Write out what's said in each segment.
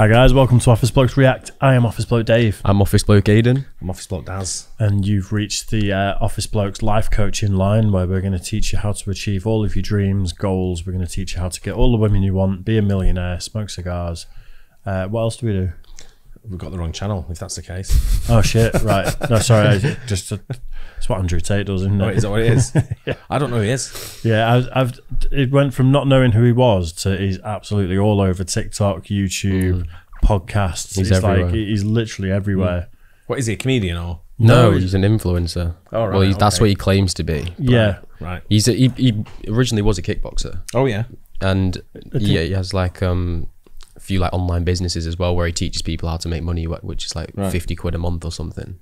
Hi guys, welcome to Office Blokes React. I am Office Bloke Dave, I'm Office Bloke Aiden. I'm Office Bloke Daz. and you've reached the uh, Office Blokes life coaching line where we're going to teach you how to achieve all of your dreams, goals. We're going to teach you how to get all the women you want, be a millionaire, smoke cigars. Uh, what else do we do? We've got the wrong channel, if that's the case. Oh shit! Right, no, sorry, I, just uh, it's what Andrew Tate does, isn't it? Oh, is that what it is? I don't know who he is. Yeah, I've, I've it went from not knowing who he was to he's absolutely all over TikTok, YouTube, mm. podcasts. He's it's like everywhere. he's literally everywhere. Mm. What is he, a comedian or? No, No, he's an influencer. Oh, right, well, he, that's what he claims to be. Yeah, Right. He's a, he, he originally was a kickboxer, Oh, yeah. and yeah, he has like um a few like online businesses as well where he teaches people how to make money, which is like Right. fifty quid a month or something.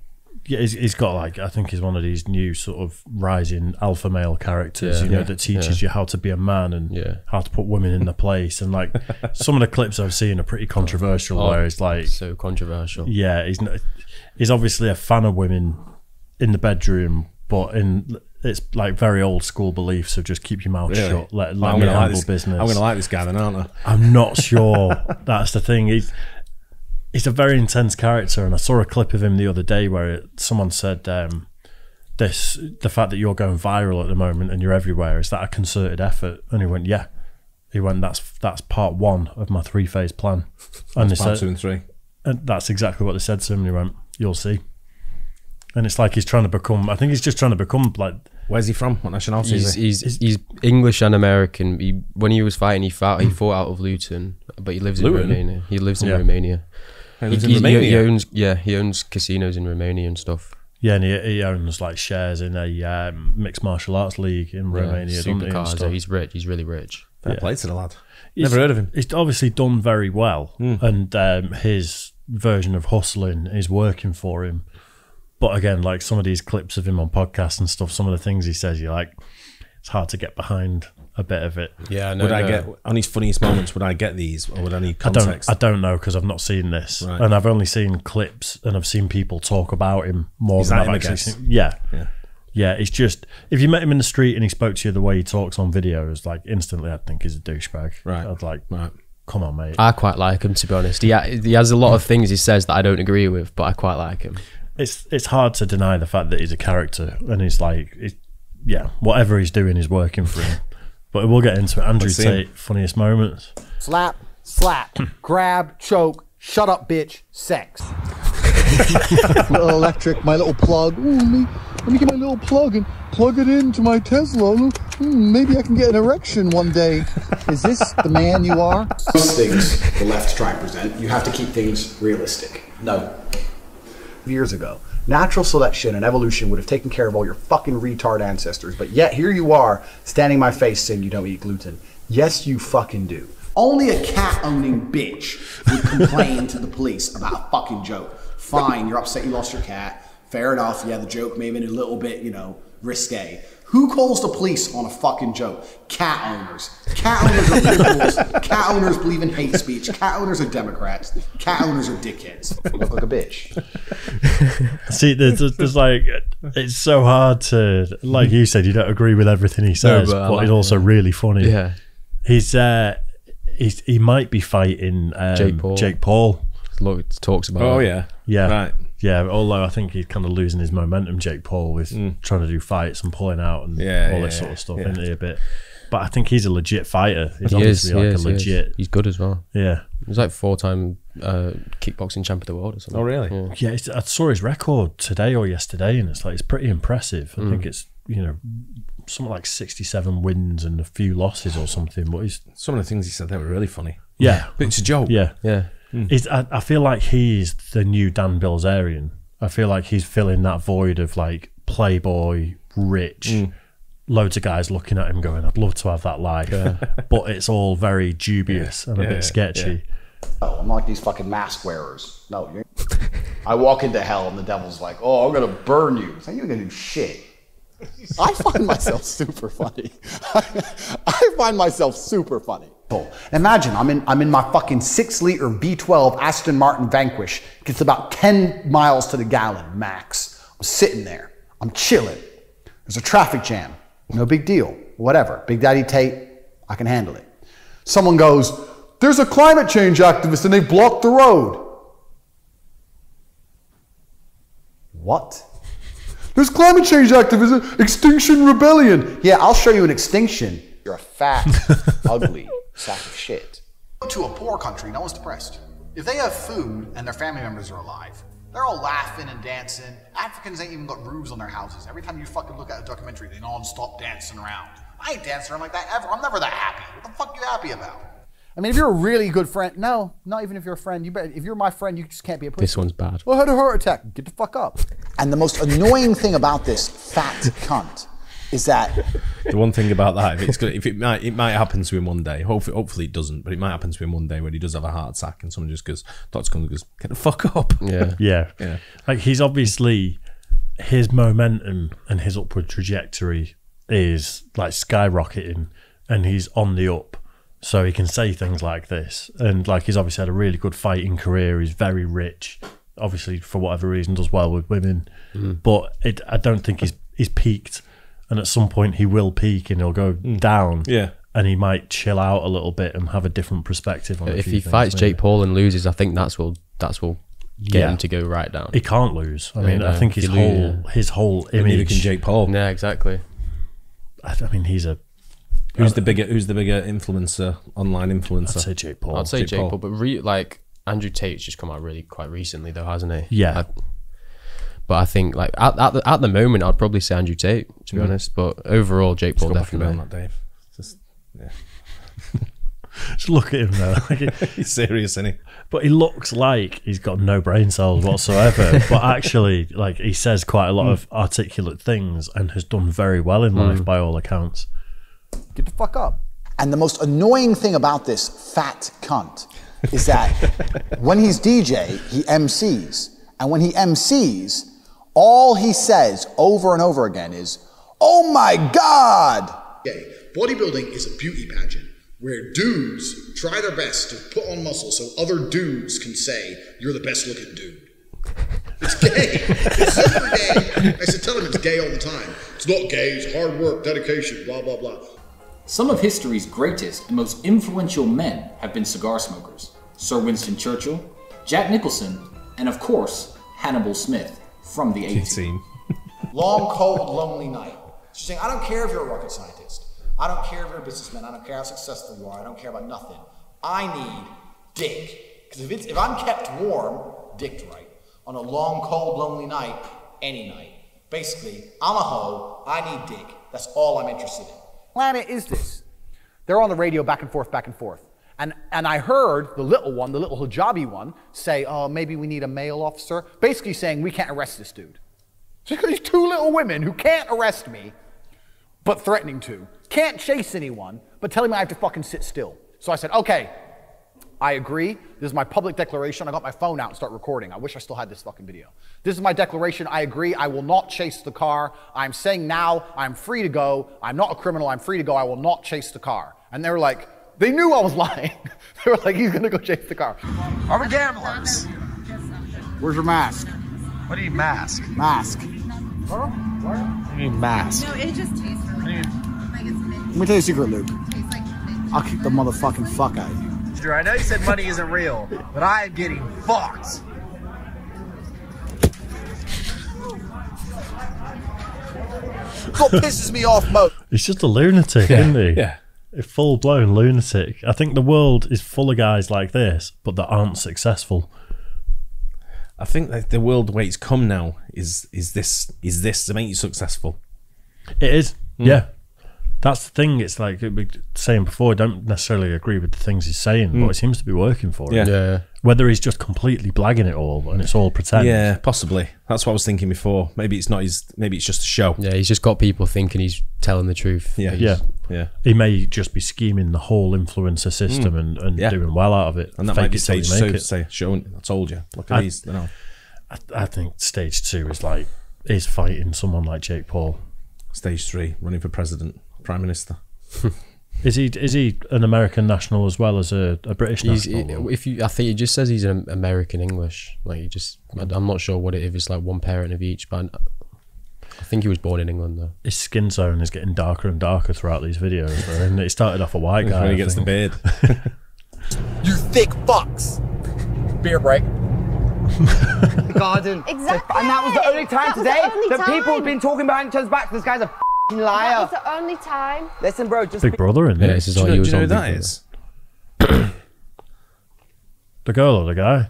yeah. He's, he's got like I think he's one of these new sort of rising alpha male characters, Yeah. you know, Yeah. that teaches you how to be a man and Yeah. how to put women in their place. And like some of the clips I've seen are pretty controversial, oh, where it's like, So controversial. yeah, he's not, he's obviously a fan of women in the bedroom, but in it's like very old school beliefs of just keep your mouth Really? shut, let, let me gonna like this, business. I'm going to like this guy then, aren't I? I'm not sure. That's the thing. He's he's a very intense character, and I saw a clip of him the other day where it, someone said, um, "This the fact that you're going viral at the moment and you're everywhere is that a concerted effort?" And he went, "Yeah." He went, "That's that's part one of my three phase plan," and they Part said, two and three. and that's exactly what they said to him. And he went, "You'll see." And it's like he's trying to become. I think he's just trying to become like Where's he from? What nationality He's, is he? he's he's English and American. He, when he was fighting, he fought he fought out of Luton, but he lives in Romania. He lives in Yeah. Romania. He lives He- in he- he Romania. owns yeah, he owns casinos in Romania and stuff. yeah, and he, he owns like shares in a um, mixed martial arts league in Romania. doesn't he, supercars. stuff. He's rich. He's really rich. Fair Yeah. play to the lad. He's- Never heard of him. He's obviously done very well, and um, his version of hustling is working for him. But again, like some of these clips of him on podcasts and stuff, some of the things he says, you're like, it's hard to get behind a bit of it. Yeah, would I get, on his funniest moments, would I get these or would I need I don't. I don't know because I've not seen this, Right. and I've only seen clips, and I've seen people talk about him more Is than that I've him, actually guess? seen. Yeah, yeah. yeah. It's just if you met him in the street and he spoke to you the way he talks on videos, like instantly, I'd think he's a douchebag. Right. I'd like, Right. come on, mate. I quite like him to be honest. He ha- he has a lot of things he says that I don't agree with, but I quite like him. It's it's hard to deny the fact that he's a character and he's like it, yeah whatever he's doing is working for him but we'll get into it andrew Let's see tate funniest moments Slap, slap, grab, choke, shut up, bitch, sex. little electric, my little plug. Ooh, let, me, let me get my little plug and plug it into my Tesla. Hmm, maybe I can get an erection one day. Is this the man you are? Those things the left try and present, you have to keep things realistic. No. Years ago, natural selection and evolution would have taken care of all your fucking retard ancestors, but yet here you are, standing in my face saying you don't eat gluten. Yes, you fucking do. Only a cat owning bitch would complain to the police about a fucking joke. Fine, you're upset you lost your cat. Fair enough, yeah, the joke may have been a little bit, you know, risque. Who calls the police on a fucking joke? Cat owners. Cat owners are liberals. Cat owners believe in hate speech. Cat owners are Democrats. Cat owners are dickheads. Look like a bitch. see there's, there's like it's so hard to like you said you don't agree with everything he says but I but like he's also yeah. really funny Yeah, he's uh he's he might be fighting um, Jake Paul. jake paul look, talks about. Oh, it. yeah. Yeah. Right. Yeah, although I think he's kind of losing his momentum, Jake Paul, with trying to do fights and pulling out and Mm. Yeah, all yeah, this sort of stuff, yeah. isn't he, a bit? But I think he's a legit fighter. He's He is. obviously He like is, a he legit. He's good as well. Yeah. He's like four-time uh, kickboxing champ of the world or something. Oh, really? Yeah. Yeah, it's, I saw his record today or yesterday, and it's like it's pretty impressive. I Mm. think it's you know something like sixty-seven wins and a few losses or something. But he's Some of the things he said there were really funny. yeah, But it's a joke. yeah. Yeah. He's, I, I feel like he's the new Dan Bilzerian. I feel like he's filling that void of like playboy, rich, Mm. loads of guys looking at him going, "I'd love to have that life," but it's all very dubious and a Yeah, bit sketchy. Oh, I'm like these fucking mask wearers. No, you I walk into hell and the devil's like, oh, I'm gonna burn you. So you ain't gonna do shit. I find myself super funny. I find myself super funny. Imagine I'm in I'm in my fucking six liter V12 Aston Martin Vanquish. Gets about 10 miles to the gallon max. I'm sitting there. I'm chilling. There's a traffic jam. No big deal. Whatever. Big Daddy Tate, I can handle it. Someone goes, There's a climate change activist and they blocked the road. What? There's climate change activism, Extinction Rebellion. Yeah, I'll show you an extinction. You're a fat, ugly sack of shit. Go to a poor country, no one's depressed. If they have food and their family members are alive, they're all laughing and dancing. Africans ain't even got roofs on their houses. Every time you fucking look at a documentary, they non-stop dancing around. I ain't dancing around like that ever. I'm never that happy. What the fuck are you happy about? I mean, if you're a really good friend, no, not even if you're a friend. You better, if you're my friend, you just can't be a pussy. This one's bad. Well, I had a heart attack. Get the fuck up. And the most annoying thing about this fat cunt is that The one thing about that, if it's good, if it might, it might happen to him one day. Hopefully, hopefully it doesn't, but it might happen to him one day when he does have a heart attack and someone just goes, doctor comes and goes, get the fuck up. Yeah. Yeah. Yeah. Like he's obviously his momentum and his upward trajectory is like skyrocketing and he's on the up. So he can say things like this. And like he's obviously had a really good fighting career. He's very rich. Obviously, for whatever reason, does well with women. Mm. But it, I don't think he's he's peaked. And at some point he will peak and he'll go hmm. down. Yeah. And he might chill out a little bit and have a different perspective on a If few he things, fights maybe. Jake Paul and loses, I think that's will that's will get Yeah. him to go right down. He can't lose. I mean, no, I think if his you whole lose, his whole Neither image. can Jake Paul. Yeah, exactly. I, I mean, he's a. Who's the bigger? Who's the bigger influencer? Online influencer. I'd say Jake Paul. I'd say Jake Jake Paul. Paul, but re- like Andrew Tate's just come out really quite recently, though, hasn't he? Yeah. I- but I think like at, at the at the moment, I'd probably say Andrew Tate to be honest. But overall, Jake Paul Go back definitely. down Dave. Just, yeah. Just look at him though. Like, he- He's serious, isn't he? but he looks like he's got no brain cells whatsoever. but actually, like he says quite a lot Hmm. of articulate things and has done very well in life by all accounts. Get the fuck up. And the most annoying thing about this fat cunt is that when he's DJ, he MCs. And when he MCs, all he says over and over again is, Oh my God! gay. Bodybuilding is a beauty pageant where dudes try their best to put on muscle so other dudes can say, You're the best looking dude. It's gay. It's super gay. I said, Tell him it's gay all the time. It's not gay, it's hard work, dedication, blah, blah, blah. Some of history's greatest and most influential men have been cigar smokers Sir Winston Churchill, Jack Nicholson, and of course, Hannibal Smith from the 80s. Team. Long, cold, lonely night. She's saying, I don't care if you're a rocket scientist. I don't care if you're a businessman. I don't care how successful you are. I don't care about nothing. I need dick. Because if, it's, if I'm kept warm, dicked right, on a long, cold, lonely night, any night, basically, I'm a hoe. I need dick. That's all I'm interested in. planet is this? They're on the radio back and forth, back and forth. And, and I heard the little one, the little hijabi one, say, oh, maybe we need a male officer. Basically saying, we can't arrest this dude. These two little women who can't arrest me, but threatening to, can't chase anyone, but telling me I have to fucking sit still. So I said, okay, I agree. This is my public declaration. I got my phone out and start recording. I wish I still had this fucking video. This is my declaration. I agree. I will not chase the car. I'm saying now I'm free to go. I'm not a criminal. I'm free to go. I will not chase the car. And they were like, they knew I was lying. they were like, he's gonna go chase the car. Are we gamblers? Where's your mask? What do you mask? Mask. What do you mean mask? No, it just tastes really good. Like it's mint. Let me tell you a secret, Luke. Tastes like. I'll kick the motherfucking fuck out of you. Drew, I know you said money isn't real, but I am getting fucked. What pisses me off most. He's just a lunatic, isn't he? Yeah. A full blown lunatic. I think the world is full of guys like this, but that aren't successful. I think that the world way it's come now is is this is this to make you successful. It is. Hmm. Yeah. That's the thing. It's like we were saying before, I don't necessarily agree with the things he's saying, but hmm. it seems to be working for him. Yeah. Yeah. Whether he's just completely blagging it all and it's all pretend. Yeah, possibly. That's what I was thinking before. Maybe it's not his. Maybe it's just a show. Yeah, he's just got people thinking he's telling the truth. Yeah. He's- Yeah. Yeah. He may just be scheming the whole influencer system hmm. and, and Yeah. doing well out of it. And that Fake might be it till you stage make two. it. Say, showing. I told you. Look at I- these. You know. I, I think stage two is like is fighting someone like Jake Paul. Stage three, running for president, prime minister. Is he is he an American national as well as a, a British He's, national? if you, I think it just says he's an American English. Like he just, I- I'm not sure what it if it's like one parent of each, but I think he was born in England though. His skin tone is getting darker and darker throughout these videos, though, and it started off a white guy. when he gets the think. you thick fucks. Beer break. garden. Exactly. And that was the only time That was the today only that people time. have been talking behind each other's backs. This guy's a f***ing That liar. was the only time. Listen, bro, just Big Brother in Yeah, there. this is Do all you know, you do was you know who Big that Brother. is? The girl or the guy?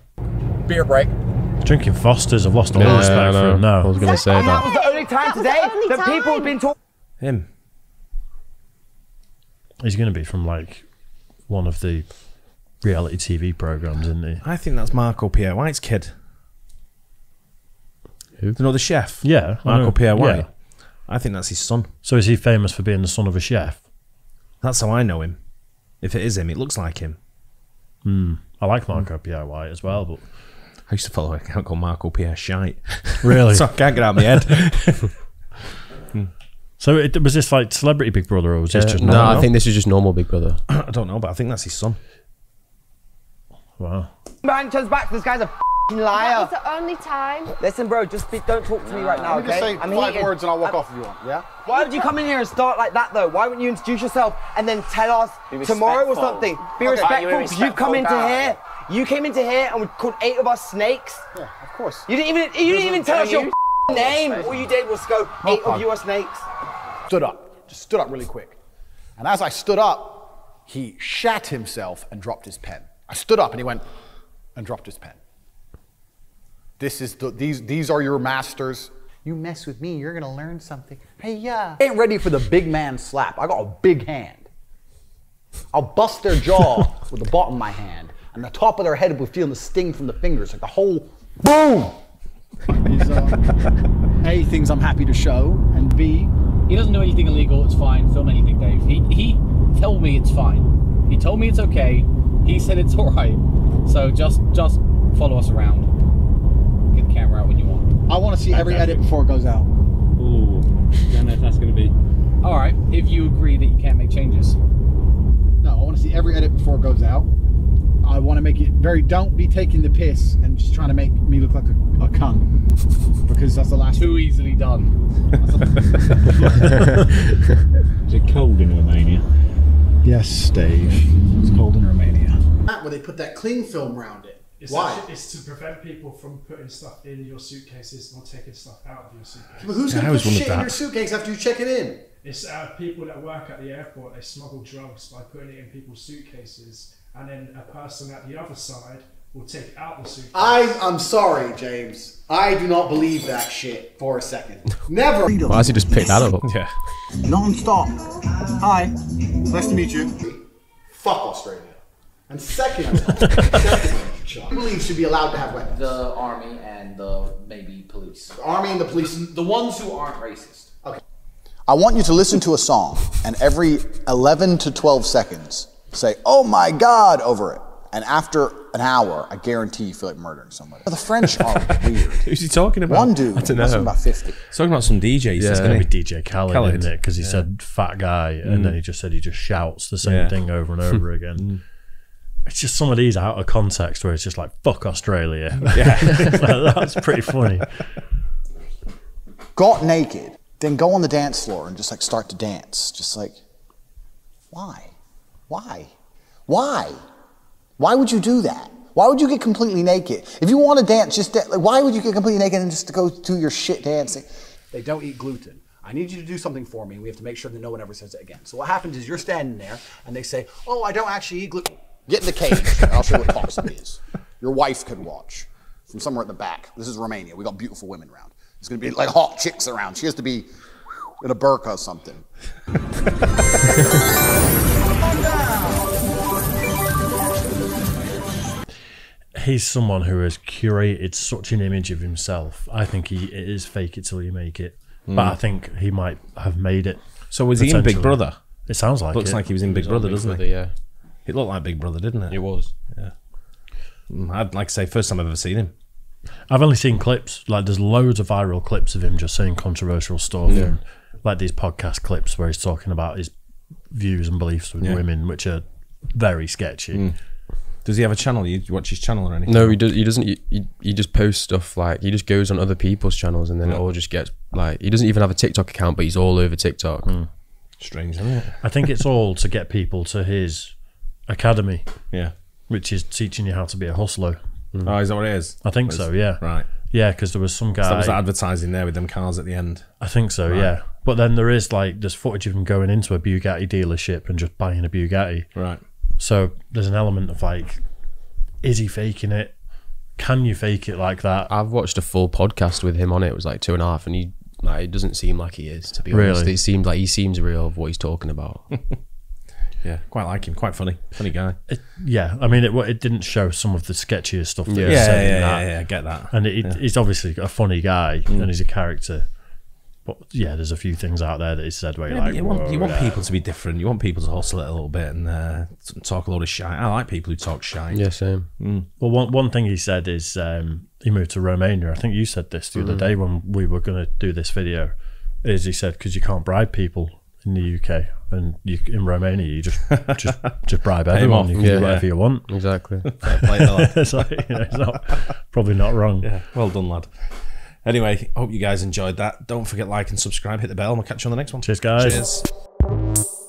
Beer break. Drinking Fosters. I've lost all Yeah, respect I for him now. I was gonna say that that. was the only time That was the today only that people have been talking. Him. He's going to be from like one of the reality TV programs, isn't he? I think that's Marco Pierre White's kid. Who? Do you know the chef? Yeah, I Marco. Pierre White. Yeah. I think that's his son. So is he famous for being the son of a chef? That's how I know him. If it is him, it looks like him. I like Marco Pierre White as well, but I used to follow a account called Marco Pierre Shite. Really? so I can't get out of my head. so it, was this like Celebrity Big Brother or was this Uh, just no. I think this is just normal Big Brother. I don't know, but I think that's his son. Wow. behind each other's. This guy's a f***ing That liar. was the only time. Listen, bro, just be, don't talk to me right now, Let me okay? just say I'm five heated. words and I'll walk I'm- off if you want. Yeah. Why would you come in here and start like that, though? Why wouldn't you introduce yourself and then tell us tomorrow or something? Be Okay. respectful, You're a because you've come into here. You came into here and we called eight of us snakes. Yeah, of course. You didn't even you didn't even tell us your you- name. All you did was go eight of you are snakes. Stood up. Just stood up really quick. And as I stood up, he shat himself and dropped his pen. I stood up and he went and dropped his pen. This is the, these these are your masters. You mess with me, you're gonna learn something. Hey yeah. Ain't ready for the big man slap. I got a big hand. I'll bust their jaw with the bottom of my hand, and the top of their head will feel the sting from the fingers, like the whole boom. Is, um, a things I'm happy to show, and B He doesn't do anything illegal. It's fine. Film anything, Dave. He he told me it's fine. He told me it's okay. He said it's all right. So just just follow us around. Get the camera out when you want. I want to see every edit before it goes out. Ooh, don't know if that's going to be. All right, if you agree that you can't make changes. No, I want to see every edit before it goes out. I want to make it very. Don't be taking the piss and just trying to make me look like a, a cunt because that's the last. Too easily done. Is it cold in Romania? Yes, Dave. It's cold in Romania. That where they put that cling film around it. It's, Why? actually- it's to prevent people from putting stuff in your suitcases or taking stuff out of your suitcase. But who's Yeah, gonna put always wondered shit in your suitcase after you check it in? It's uh, people that work at the airport. They smuggle drugs by putting it in people's suitcases, and then a person at the other side will take out the suitcase. I I'm sorry, James. I do not believe that shit for a second. Never. Why has he just picked that up? Yeah. Non-stop. Hi. Nice to meet you. Fuck Australia. And second, second, I believe should be allowed to have weapons. The army and the maybe police. The army and the police. The ones who aren't racist. Okay. I want you to listen to a song and every 11 to 12 seconds say, oh my God, over it. And after an hour, I guarantee you feel like murdering somebody. The French are weird. Who's he talking about? One dude, I don't must be know. about 50. He's talking about some DJs, Yeah. isn't Maybe he? DJ Khaled, Khaled. isn't it? Because he Yeah. said fat guy, and then he just said he just shouts the same Yeah. thing over and over again. It's just some of these out of context where it's just like "fuck Australia." Yeah, that's pretty funny. Got naked, then go on the dance floor and just like start to dance. Just like, why? Why? Why? Why would you do that? Why would you get completely naked? If you want to dance, just da- like, why would you get completely naked and just go do your shit dancing? They don't eat gluten. I need you to do something for me. We have to make sure that no one ever says it again. So what happens is you're standing there and they say, "Oh, I don't actually eat gluten." Get in the cage. and I'll show you what toxic is. Your wife could watch from somewhere at the back. This is Romania. We got beautiful women around. There's gonna be like hot chicks around. She has to be in a burqa or something. He's someone who has curated such an image of himself. I think he it is fake it till you make it, but hmm. I think he might have made it. So was he in Big. Brother? It sounds like Looks it. like he was in Big on Brother, Big doesn't Brother, he? yeah. It looked like Big Brother, didn't it? It was. Yeah. Mm, I'd like to say first time I've ever seen him. I've only seen clips. Like there's loads of viral clips of him just saying controversial stuff, Yeah. and like these podcast clips where he's talking about his views and beliefs with Yeah. women, which are very sketchy. Mm. Does he have a channel? You you watch his channel or anything? No, he does. He doesn't. He, he, he just posts stuff like he just goes on other people's channels and then it all just gets like he doesn't even have a TikTok account, but he's all over TikTok. Strange, isn't it? I think it's all to get people to his academy. Yeah. which is teaching you how to be a hustler. Mm. Oh, is that what it is? I think so. Yeah. Right. Yeah, because there was some guy. So that was advertising there with them cars at the end. I think so, Right. yeah. But then there is like there's footage of him going into a Bugatti dealership and just buying a Bugatti. Right. So there's an element of like, is he faking it? Can you fake it like that? I've watched a full podcast with him on it. It was like two and a half, and he like, it doesn't seem like he is. To be honest, Really? it seems like he seems real of what he's talking about. Yeah, quite like him. Quite funny. Funny guy. It, yeah, I mean, it it didn't show some of the sketchiest stuff. That Yeah. he Yeah, said yeah, that. yeah, yeah, I get that. And it, Yeah. he's obviously a funny guy Mm. and he's a character. But yeah, there's a few things out there that he said where you're Yeah, like, you want, you want yeah." people to be different. You want people to hustle it a little bit and uh, talk a lot of shite. I like people who talk shite. Yeah, same. Mm. Well, one one thing he said is um, he moved to Romania. I think you said this the other Mhm. day when we were going to do this video. Is he said because you can't bribe people in the UK and you in Romania you just just just bribe everyone. You can Yeah. do whatever you want. Exactly. Fair play to that. it's like, you know, it's not, probably not wrong. Yeah, well done, lad. Anyway, hope you guys enjoyed that. Don't forget like and subscribe. Hit the bell. and We'll catch you on the next one. Cheers, guys. Cheers.